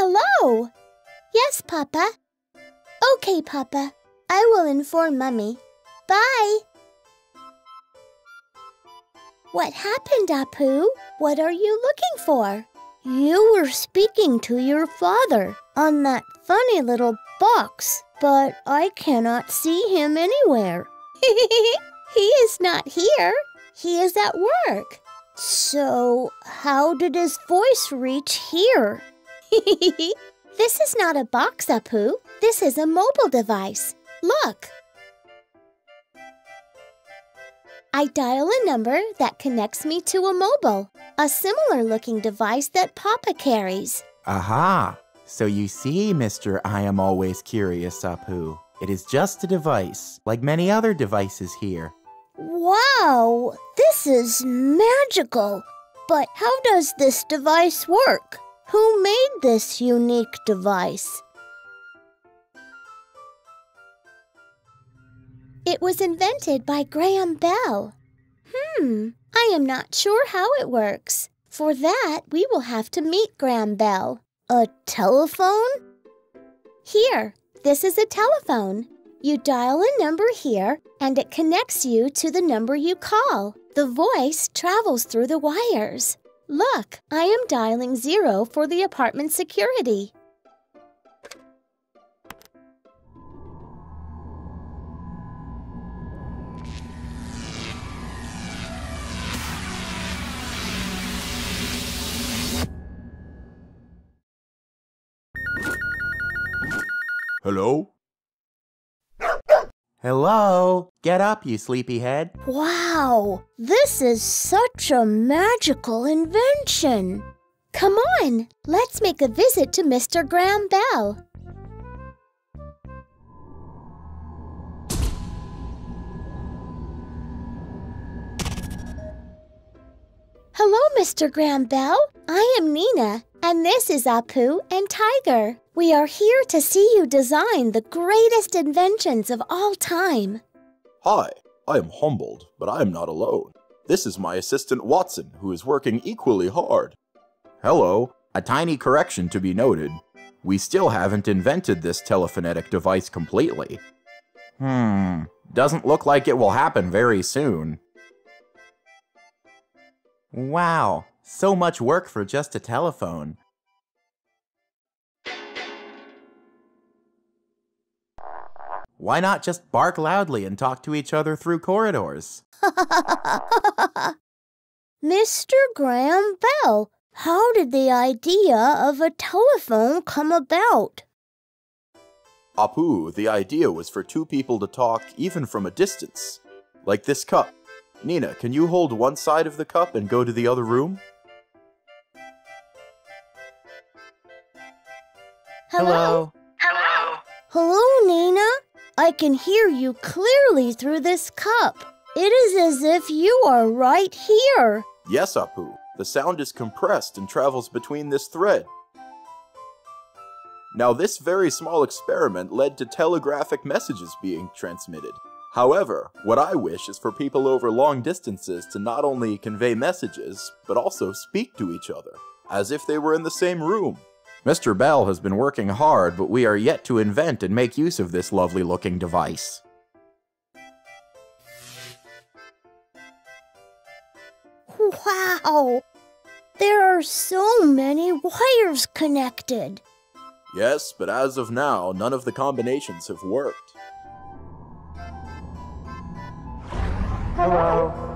Hello. Yes, Papa. Okay, Papa. I will inform Mummy. Bye. What happened, Appu? What are you looking for? You were speaking to your father on that funny little box, but I cannot see him anywhere. he is not here. He is at work. So, how did his voice reach here? this is not a box, Appu. This is a mobile device. Look. I dial a number that connects me to a mobile, a similar looking device that Papa carries. Aha! So you see, Mr. I am always curious, Appu. It is just a device, like many other devices here. Wow, this is magical. But how does this device work? Who made this unique device? It was invented by Graham Bell. Hmm, I am not sure how it works. For that, we will have to meet Graham Bell. A telephone? Here, this is a telephone. You dial a number here, and it connects you to the number you call. The voice travels through the wires. Look, I am dialing zero for the apartment security. Hello? Hello? Get up, you sleepyhead. Wow, this is such a magical invention. Come on, let's make a visit to Mr. Graham Bell. Hello, Mr. Graham Bell. I am Neena, and this is Appu and Tiger. We are here to see you design the greatest inventions of all time. Hi, I am humbled, but I am not alone. This is my assistant Watson, who is working equally hard. Hello. A tiny correction to be noted. We still haven't invented this telephonetic device completely. Hmm, doesn't look like it will happen very soon. Wow, so much work for just a telephone. Why not just bark loudly and talk to each other through corridors? Mr. Graham Bell, how did the idea of a telephone come about? Appu, the idea was for two people to talk even from a distance. Like this cup. Neena, can you hold one side of the cup and go to the other room? Hello? Hello. Hello, Neena. I can hear you clearly through this cup. It is as if you are right here. Yes, Appu. The sound is compressed and travels between this thread. Now, this very small experiment led to telegraphic messages being transmitted. However, what I wish is for people over long distances to not only convey messages, but also speak to each other, as if they were in the same room. Mr. Bell has been working hard, but we are yet to invent and make use of this lovely looking device. Wow! There are so many wires connected. Yes, but as of now, none of the combinations have worked. Hello.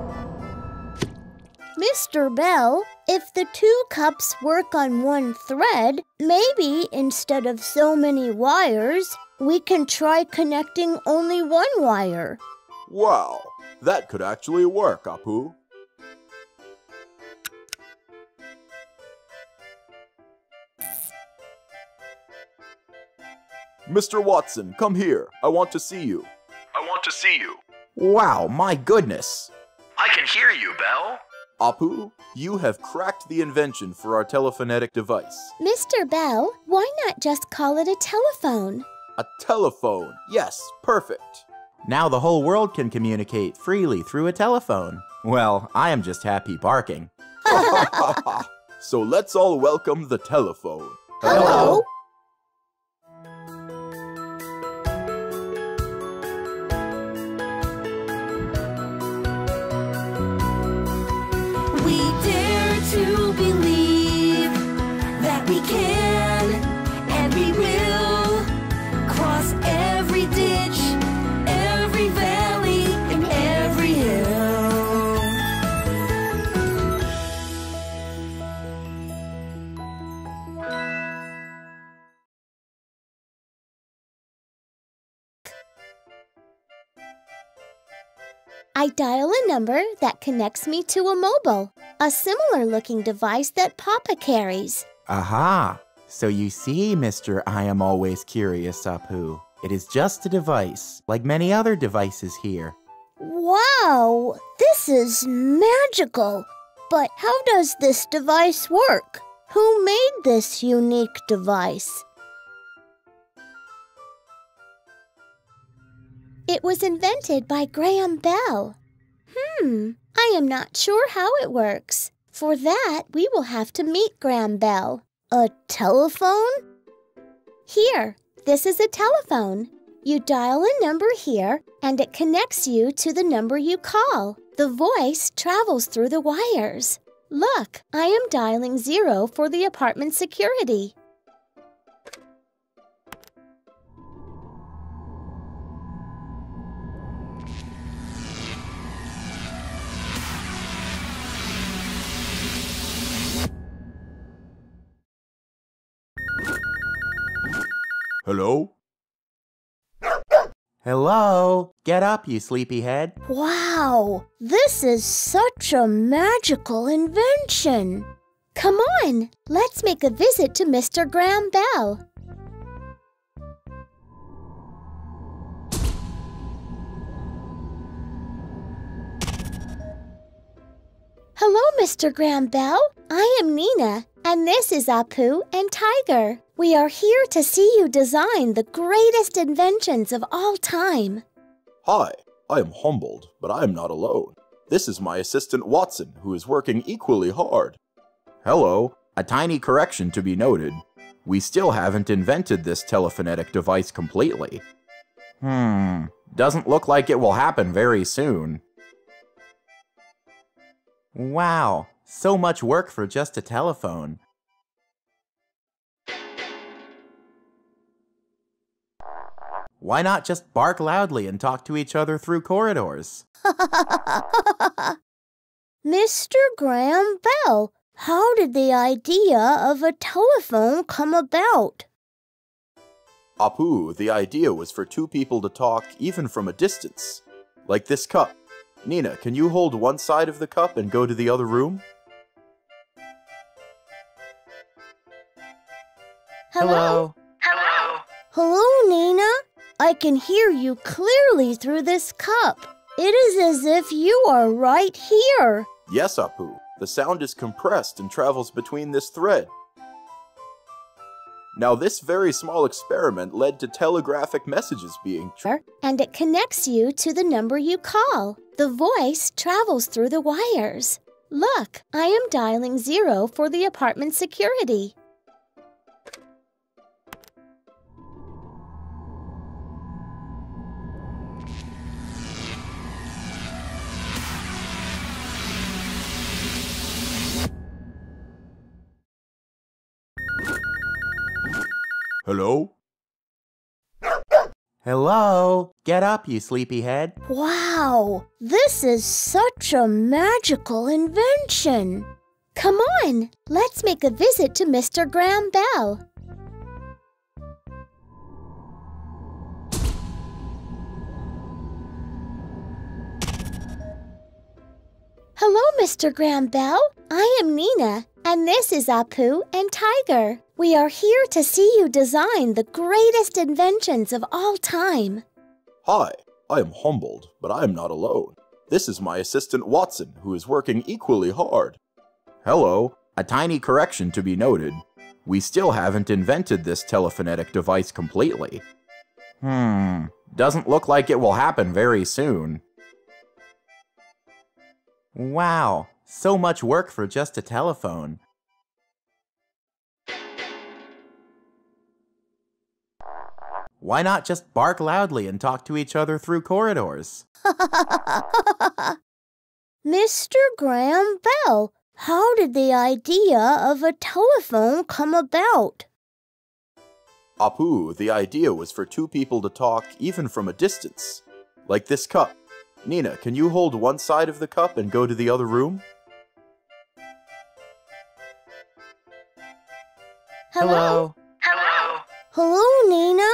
Mr. Bell, if the two cups work on one thread, maybe instead of so many wires, we can try connecting only one wire. Wow, that could actually work, Appu. Mr. Watson, come here. I want to see you. I want to see you. Wow, my goodness! I can hear you, Bell. Appu, you have cracked the invention for our telephonetic device. Mr. Bell, why not just call it a telephone? A telephone. Yes, perfect. Now the whole world can communicate freely through a telephone. Well, I am just happy barking. so let's all welcome the telephone. Hello. We I dial a number that connects me to a mobile, a similar looking device that Papa carries. Aha! So you see, Mr. I am always curious, Appu. It is just a device, like many other devices here. Wow, this is magical. But how does this device work? Who made this unique device? It was invented by Graham Bell. Hmm, I am not sure how it works. For that, we will have to meet Graham Bell. A telephone? Here, this is a telephone. You dial a number here, and it connects you to the number you call. The voice travels through the wires. Look, I am dialing zero for the apartment security. Hello? Hello? Get up, you sleepyhead. Wow, this is such a magical invention. Come on, let's make a visit to Mr. Graham Bell. Hello, Mr. Graham Bell. I am Neena, and this is Appu and Tiger. We are here to see you design the greatest inventions of all time. Hi, I am humbled, but I am not alone. This is my assistant Watson, who is working equally hard. Hello. A tiny correction to be noted. We still haven't invented this telephonetic device completely. Hmm. Doesn't look like it will happen very soon. Wow. So much work for just a telephone. Why not just bark loudly and talk to each other through corridors? Mr. Graham Bell, how did the idea of a telephone come about? Appu, the idea was for two people to talk even from a distance. Like this cup. Neena, can you hold one side of the cup and go to the other room? Hello. Hello, Hello, Neena. I can hear you clearly through this cup. It is as if you are right here. Yes, Appu. The sound is compressed and travels between this thread. Now, this very small experiment led to telegraphic messages being tr- And it connects you to the number you call. The voice travels through the wires. Look, I am dialing zero for the apartment security. Hello? Hello? Get up, you sleepyhead. Wow, this is such a magical invention. Come on, let's make a visit to Mr. Graham Bell. Hello, Mr. Graham Bell. I am Neena, and this is Appu and Tiger. We are here to see you design the greatest inventions of all time. Hi, I am humbled, but I am not alone. This is my assistant Watson, who is working equally hard. Hello. A tiny correction to be noted. We still haven't invented this telephonetic device completely. Hmm. Doesn't look like it will happen very soon. Wow. So much work for just a telephone. Why not just bark loudly and talk to each other through corridors? Mr. Graham Bell, how did the idea of a telephone come about? Appu, the idea was for two people to talk even from a distance. Like this cup. Neena, can you hold one side of the cup and go to the other room? Hello? Hello. Hello, Neena.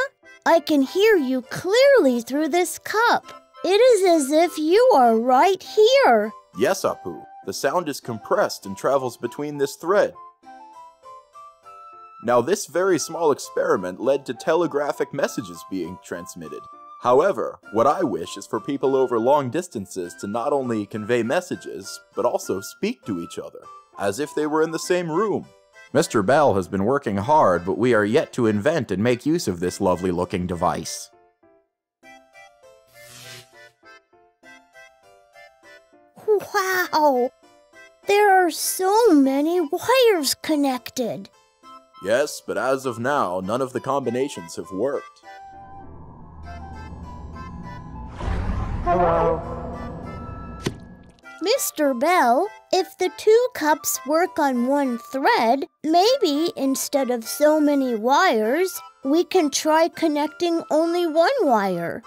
I can hear you clearly through this cup. It is as if you are right here. Yes, Appu. The sound is compressed and travels between this thread. Now, this very small experiment led to telegraphic messages being transmitted. However, what I wish is for people over long distances to not only convey messages, but also speak to each other, as if they were in the same room. Mr. Bell has been working hard, but we are yet to invent and make use of this lovely looking device. Wow! There are so many wires connected. Yes, but as of now, none of the combinations have worked. Mr. Bell, if the two cups work on one thread, maybe instead of so many wires, we can try connecting only one wire.